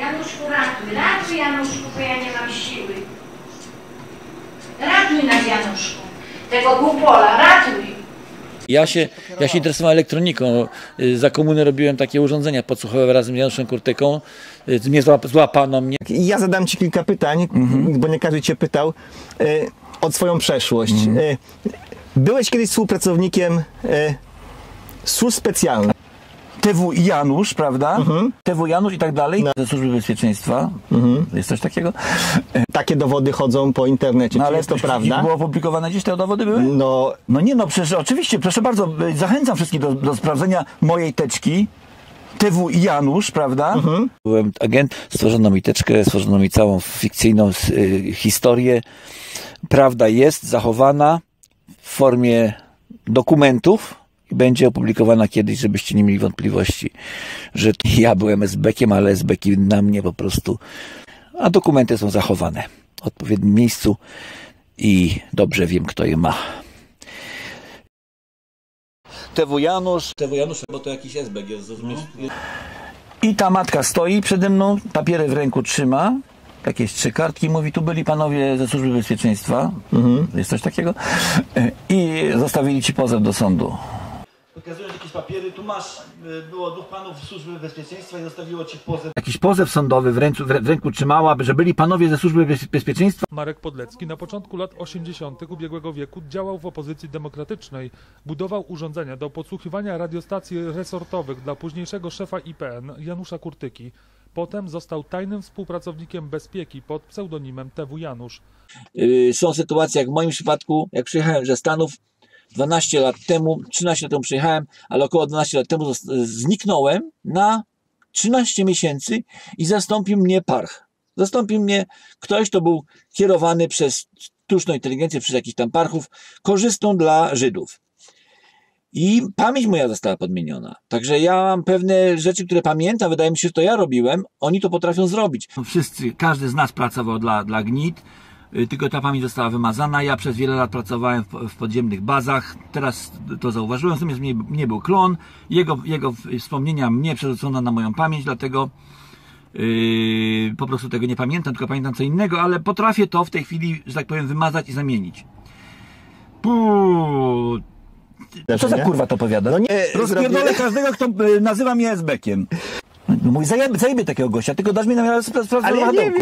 Januszku, ratuj, ratuj Januszku, bo ja nie mam siły. Ratuj nas Januszku, tego głupola, ratuj. Ja się, ja się interesowałem elektroniką. Y, Za komuny robiłem takie urządzenia podsłuchowe razem z Januszem Kurtyką. Y, Mnie złap- złapano mnie. I Ja zadam Ci kilka pytań, bo nie każdy Cię pytał, e, o Twoją przeszłość. E, byłeś kiedyś współpracownikiem e, służb specjalnych. TW Janusz, prawda? TW Janusz i tak dalej. Ze służby bezpieczeństwa. Jest coś takiego. Takie dowody chodzą po internecie. Czy jest to prawda? Było opublikowane gdzieś te dowody były? No, No nie no, przecież oczywiście, proszę bardzo, y, zachęcam wszystkich do, do sprawdzenia mojej teczki. TW Janusz, prawda? Byłem agent, stworzono mi teczkę, stworzono mi całą fikcyjną y, historię. Prawda jest zachowana w formie dokumentów i będzie opublikowana kiedyś, żebyście nie mieli wątpliwości, że ja byłem SB-kiem, ale SB-ki na mnie po prostu. A dokumenty są zachowane w odpowiednim miejscu i dobrze wiem, kto je ma. TW Janusz. TW Janusz, bo to jakiś SB, rozumiesz? I ta matka stoi przede mną, papiery w ręku trzyma, jakieś trzy kartki, mówi, tu byli panowie ze służby bezpieczeństwa, jest coś takiego, i zostawili ci pozew do sądu. Pokazujesz jakieś papiery, tu masz, y, było dwóch panów z służby bezpieczeństwa i zostawiło ci pozew. Jakiś pozew sądowy w ręku, w ręku trzymała, że byli panowie ze służby bez- bezpieczeństwa. Marek Podlecki na początku lat 80. ubiegłego wieku działał w opozycji demokratycznej. Budował urządzenia do podsłuchiwania radiostacji resortowych dla późniejszego szefa IPN Janusza Kurtyki. Potem został tajnym współpracownikiem bezpieki pod pseudonimem TW Janusz. Y, są sytuacje, jak w moim przypadku, jak przyjechałem ze Stanów 12 lat temu, 13 lat temu przyjechałem, ale około 12 lat temu zniknąłem na 13 miesięcy i zastąpił mnie parch. Zastąpił mnie ktoś, kto był kierowany przez sztuczną inteligencję, przez jakichś tam parchów, korzystą dla Żydów. I pamięć moja została podmieniona. Także ja mam pewne rzeczy, które pamiętam, wydaje mi się, że to ja robiłem, oni to potrafią zrobić. Wszyscy, każdy z nas pracował dla, dla GNIT, tylko ta pamięć została wymazana. Ja przez wiele lat pracowałem w, podziemnych bazach, teraz to zauważyłem, natomiast mnie, mnie był klon, jego, jego wspomnienia mnie przerzucono na moją pamięć, dlatego yy, po prostu tego nie pamiętam, tylko pamiętam co innego, ale potrafię to w tej chwili, że tak powiem, wymazać i zamienić. Puu. Co za nie? kurwa to powiada? No nie, Rozpierdolę każdego, kto y, nazywa mnie SB-kiem. No mój zajebie, zajebie takiego gościa, tylko dasz mi na miarę spra- sprawdzę Ale ja nie wahadełko.